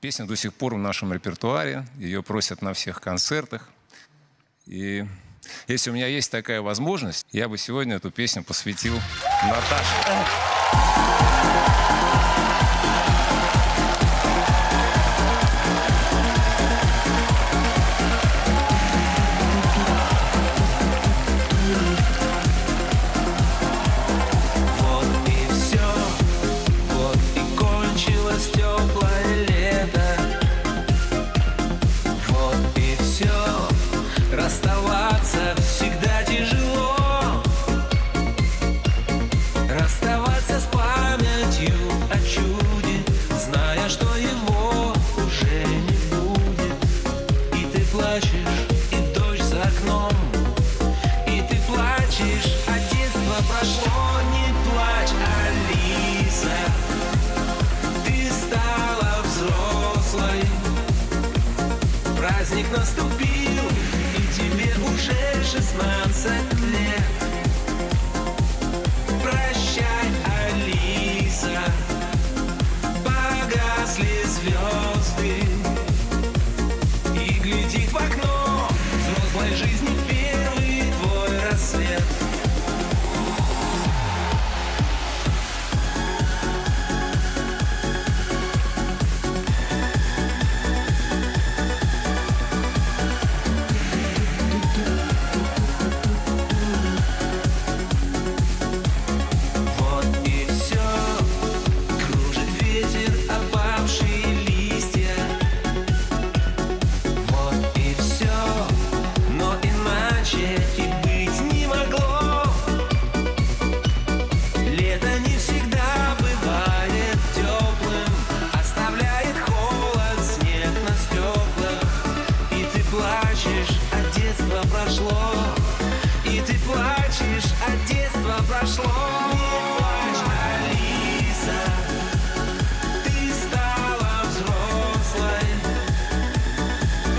Песня до сих пор в нашем репертуаре, ее просят на всех концертах. И если у меня есть такая возможность, я бы сегодня эту песню посвятил Наташе. И дождь за окном. И ты плачешь, а прошло Не плачь, Алиса. Ты стала взрослой. Праздник наступил И тебе уже шестнадцать прошло. И ты плачешь, а детство прошло. Не плачь, Алиса, ты стала взрослой.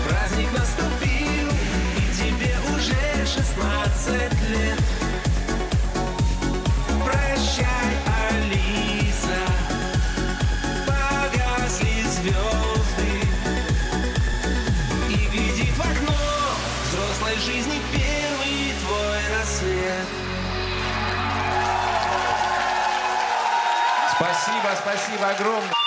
Праздник наступил, и тебе уже шестнадцать лет. Взрослой жизни первый твой рассвет. Спасибо, спасибо огромное.